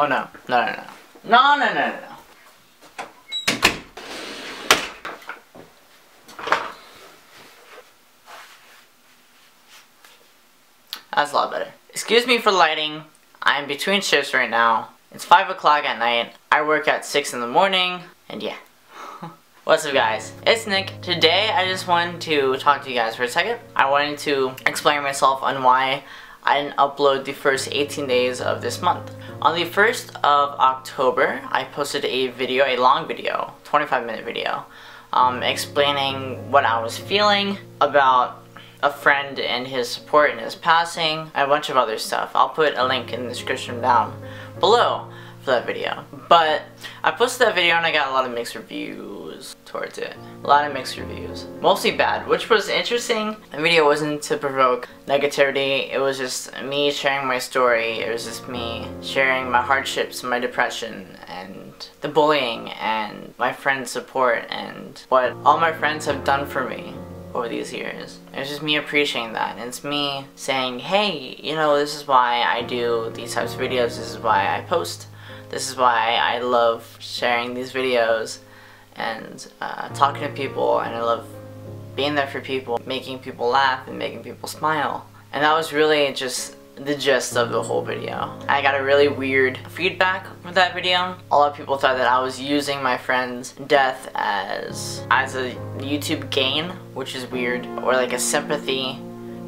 Oh no. No, no, no. No, no, no, no. That's a lot better. Excuse me for lighting. I'm between shifts right now. It's 5 o'clock at night. I work at 6 in the morning. And yeah. What's up guys? It's Nick. Today I just wanted to talk to you guys for a second. I wanted to explain myself on why I didn't upload the first 18 days of this month. On the 1st of October, I posted a video, a long video, 25 minute video, um, explaining what I was feeling about a friend and his support and his passing, a bunch of other stuff. I'll put a link in the description down below for that video. But I posted that video and I got a lot of mixed reviews towards it. A lot of mixed reviews. Mostly bad, which was interesting. The video wasn't to provoke negativity. It was just me sharing my story. It was just me sharing my hardships, my depression, and the bullying, and my friend's support, and what all my friends have done for me over these years. It's just me appreciating that. It's me saying, hey, you know, this is why I do these types of videos. This is why I post. This is why I love sharing these videos and uh, talking to people. And I love being there for people, making people laugh and making people smile. And that was really just the gist of the whole video. I got a really weird feedback with that video. A lot of people thought that I was using my friend's death as as a YouTube gain, which is weird, or like a sympathy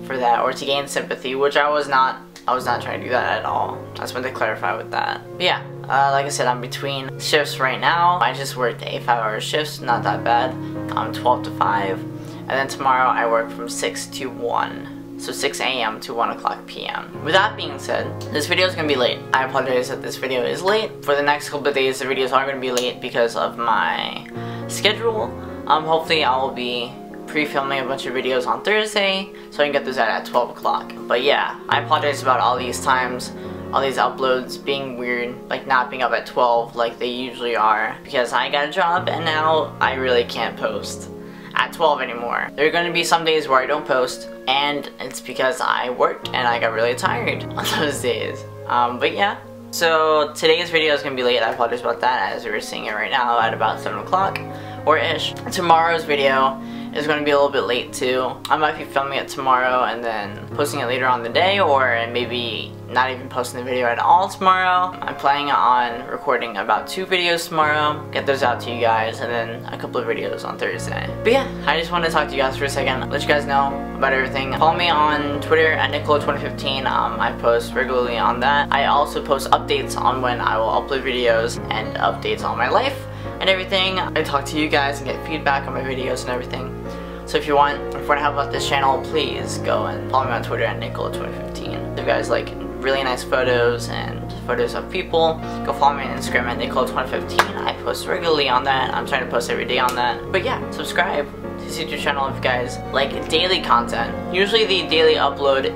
for that, or to gain sympathy, which I was not I was not trying to do that at all. I just wanted to clarify with that. But yeah, uh, like I said, I'm between shifts right now. I just worked a five hour shifts, not that bad. I'm 12 to 5. And then tomorrow I work from 6 to 1 so 6 a.m. to 1 o'clock p.m. With that being said, this video is going to be late. I apologize that this video is late. For the next couple of days, the videos are going to be late because of my schedule. Um, hopefully I will be pre-filming a bunch of videos on Thursday, so I can get those out at 12 o'clock. But yeah, I apologize about all these times, all these uploads being weird, like not being up at 12 like they usually are, because I got a job and now I really can't post at 12 anymore. There are going to be some days where I don't post, and it's because I worked and I got really tired on those days. Um, but yeah, so today's video is going to be late, I apologize about that as we're seeing it right now at about 7 o'clock or ish. Tomorrow's video is going to be a little bit late too. I might be filming it tomorrow and then posting it later on the day or maybe not even posting the video at all tomorrow. I'm planning on recording about two videos tomorrow, get those out to you guys, and then a couple of videos on Thursday. But yeah, I just wanted to talk to you guys for a second, let you guys know about everything. Follow me on Twitter at nickcola2015. Um, I post regularly on that. I also post updates on when I will upload videos and updates on my life and everything. I talk to you guys and get feedback on my videos and everything. So if you want, if you want to help out this channel, please go and follow me on Twitter at nickcola2015. If you guys like really nice photos and photos of people, go follow me on Instagram at nickcola2015. I post regularly on that. I'm trying to post every day on that. But yeah, subscribe to this YouTube channel if you guys like daily content. Usually the daily upload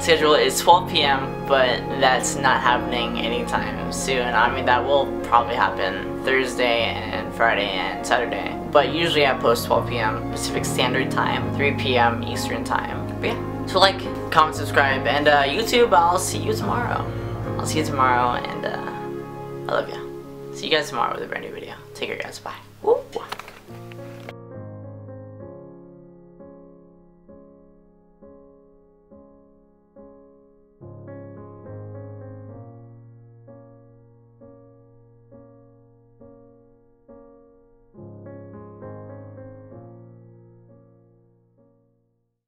schedule is 12 p.m. but that's not happening anytime soon. I mean that will probably happen Thursday and Friday and Saturday. But usually I post 12 p.m. Pacific Standard Time, 3 p.m. Eastern Time. But yeah, so like, comment, subscribe, and uh, YouTube, I'll see you tomorrow. I'll see you tomorrow, and uh, I love you. See you guys tomorrow with a brand new video. Take care, guys. Bye.